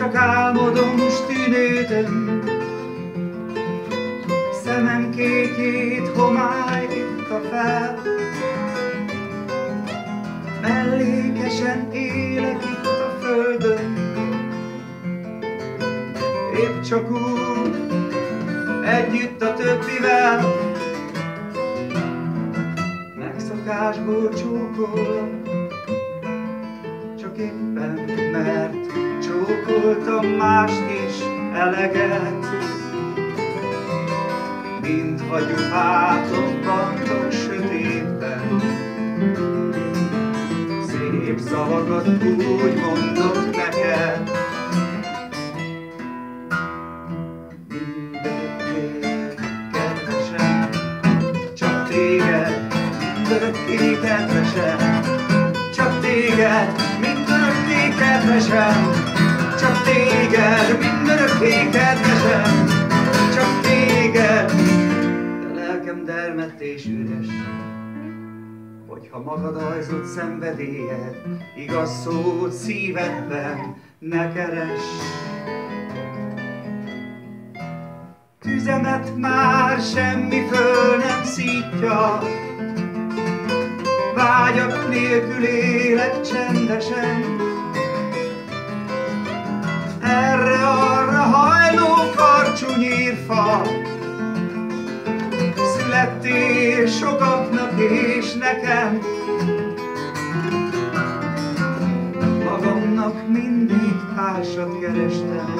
Csak álmodom, s tűnődöm, Szemem kékét homály itta fel, Mellékesen élek itt a földön, Épp csak úgy, együtt a többivel, Megszokásból csókolom, csak éppen mert csókoltam mást is eleget, mint hagyományok bandok sötétben. Szép szavakat úgy mondok neked, kedvesem, téged, kedvesem, csak téged, mindörökké kedvesem, csak téged, mindörökké kedvesem, csak téged. De lelkem dermedt és üres, hogyha magad ajzott szenvedélyed, igaz szót szívedben ne keres. Tüzemet már semmi föl nem szítja, vágyak nélkül élek csendesen. És nekem. Magamnak mindig társat kerestem,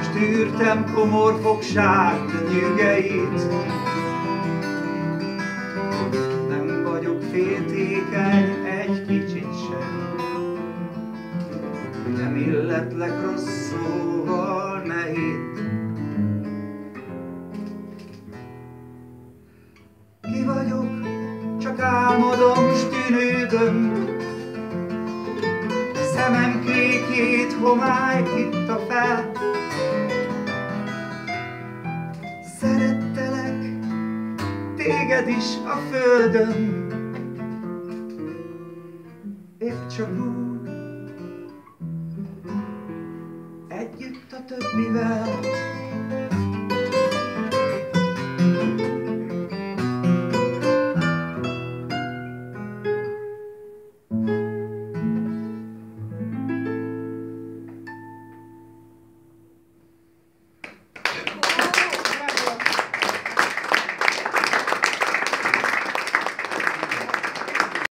és tűrtem komor fogság nyűgeit. Nem vagyok féltékeny egy kicsit sem, nem illetlek rossz vagyok, csak álmodom, s tűnődöm, Szemem kékét homály hitta fel. Szerettelek, téged is a földön, Épp csak úgy, együtt a többivel.